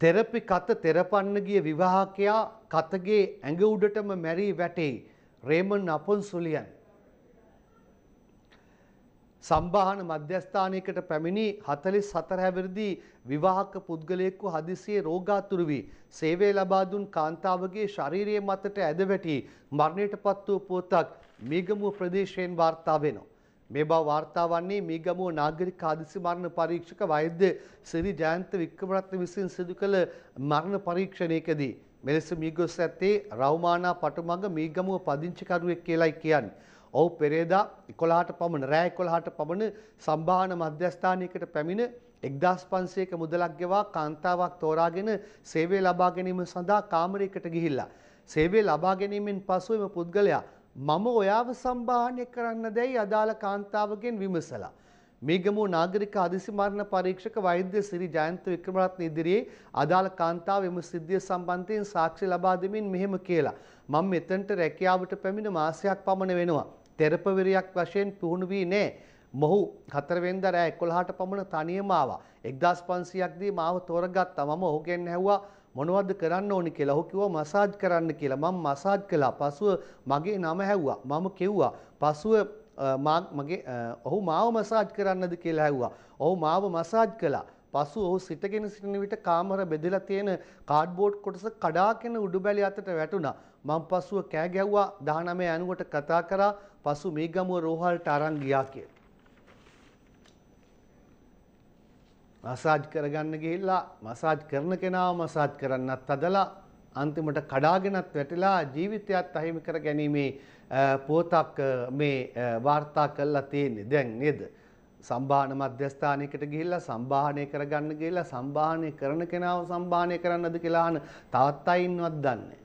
තෙරපි කත තෙරපන්න ගිය විවාහකයා කතගේ ඇඟ උඩටම මැරී වැටෙයි. රේමන් අපොන්සුලියන්. සම්බාහන මධ්‍යස්ථානයකට පැමිණි 44 හැවිරිදි විවාහක පුද්ගලයෙකු හදිසියේ රෝගාතුරු වී සේවය ලබා දුන් කාන්තාවගේ ශාරීරික මතට ඇද වැටි මරණයටපත් වූ පුවතක් මීගමුව ප්‍රදේශයෙන් වාර්තා වෙනවා. මේ බව වාර්තා වන්නේ මීගමුව නාගරික හදිසි මරණ පරීක්ෂක වෛද්‍ය සිරි ජයන්ත වික්‍රමරත්න විසින් සිදු කළ මරණ පරීක්ෂණයකදී මෙලෙස මීගොස් ඇත්තේ රවුමානා පටුමඟ මීගමුව පදිංචිකරුවෙක් කියලායි කියන්නේ. ඔහු පෙරේදා 11ට පමණ රෑ 11ට පමණ සම්භාහන මධ්‍යස්ථානයකට පැමිණ 1500ක මුදලක් ගෙවා කාන්තාවක් තෝරාගෙන සේවය ලබා ගැනීම සඳහා කාමරයකට ගිහිල්ලා සේවය ලබා ගැනීමෙන් පසු එම පුද්ගලයා මම ඔයාව සම්භාහනය කරන්න දැයි අදාළ කාන්තාවගෙන් විමසලා මේගමු නාගරික අදිසි මරණ පරීක්ෂක වෛද්‍ය සිරි ජයන්ත වික්‍රමරත්න ඉදිරියේ අදාළ කාන්තාව එම සිද්ධිය සම්බන්ධයෙන් සාක්ෂි ලබා දෙමින් මෙහෙම කියලා මම මෙතනට රැකියාවට පැමිණ මාසයක් පමණ වෙනවා තෙරපවිරියක් වශයෙන් පුහුණු වී නෑ. මොහු හතරවෙනිදා රෑ 11ට පමණ තනියම ආවා. 1500ක් දී මාව තෝරගත්තා. මම ඔහුගෙන් ඇහුවා මොනවද කරන්න ඕනි කියලා. ඔහු කිව්වා මසාජ් කරන්න කියලා. මම මසාජ් කළා. පසුව මගේ නම ඇහුවා. මම කිව්වා. පසුව මගේ ඔහු මාව මසාජ් කරන්නද කියලා ඇහුවා. ඔහු මාව මසාජ් කළා. පසු ඔහු සිටගෙන සිටින විට කාමර බෙදලා තියෙන කාඩ්බෝඩ් කොටස කඩාගෙන උඩුබැලි අතට වැටුණා. මම පසුව කෑ ගැව්වා 19 අනුවට කතා කරා. පසු මේගමුව රෝහලට අරන් ගියා කියලා. මසාජ් කරගන්න ගිහිල්ලා මසාජ් කරන කෙනාව මසාජ් කරන්නත් අදලා අන්තිමට කඩාගෙනත් වැටිලා ජීවිතයත් අහිමි කර ගැනීමේ පෝතක් මේ වාර්තා කළා තියෙන්නේ දැන් නේද? සම්භාහන මධ්‍යස්ථානයකට ගිහිල්ලා සම්භාහනය කරගන්න ගිහිල්ලා සම්භාහනය කරන කෙනාව සම්භාහනය කරන්නද කියලා අහන තවත් අය ඉන්නවත් දන්නේ